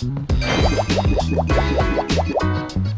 Thank you.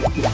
Thank you.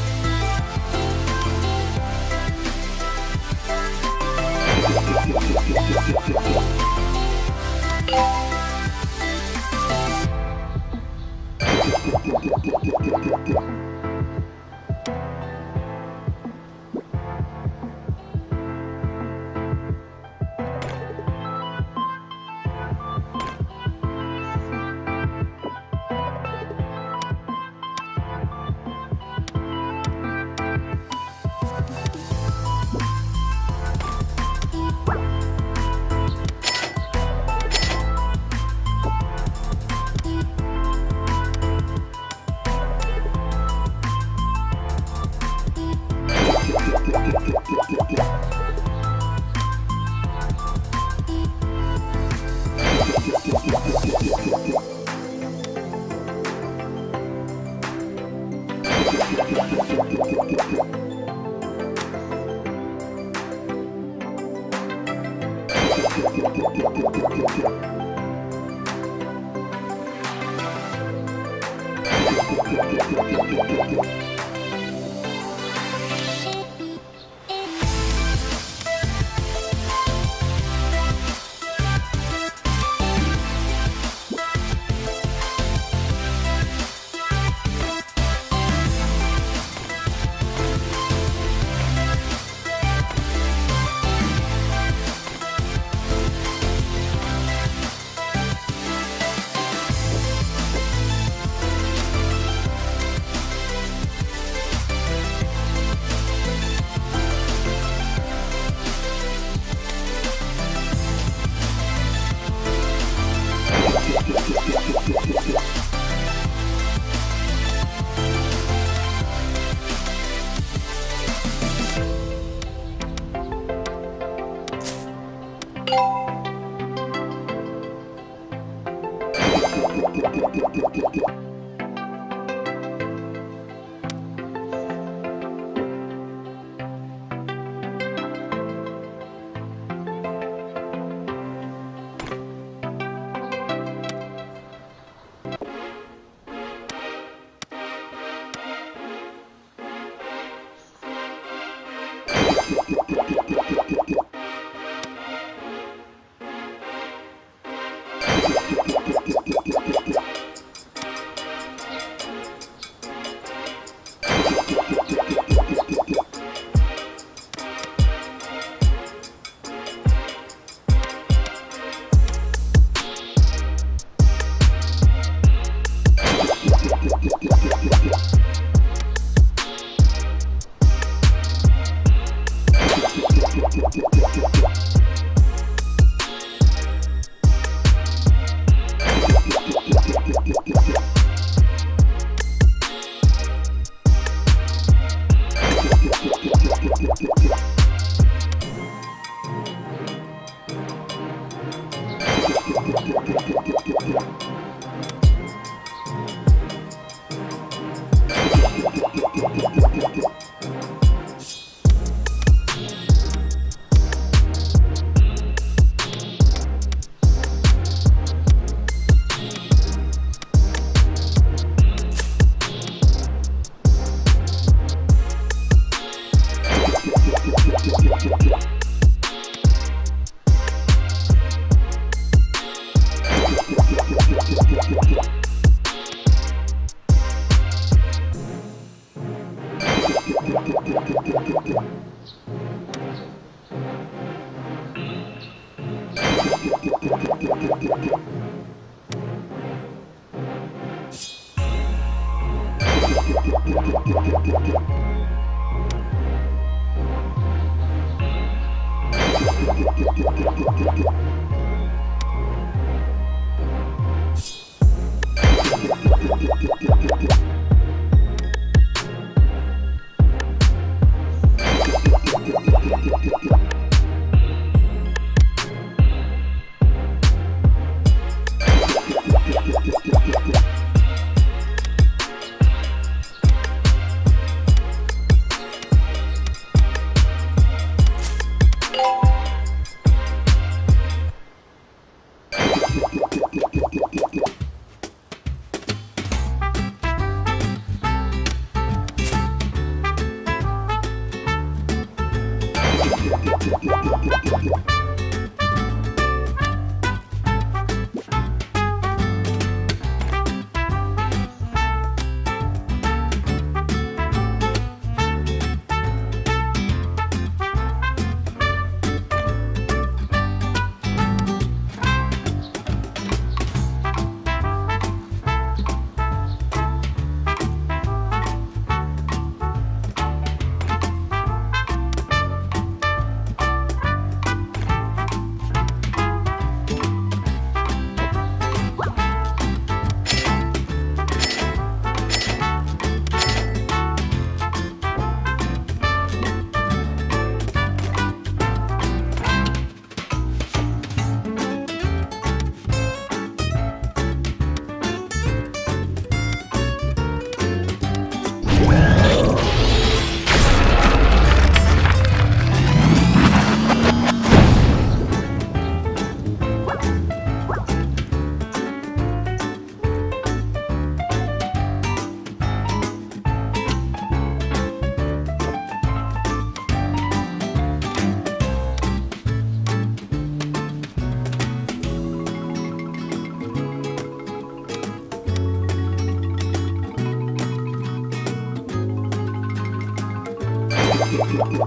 What?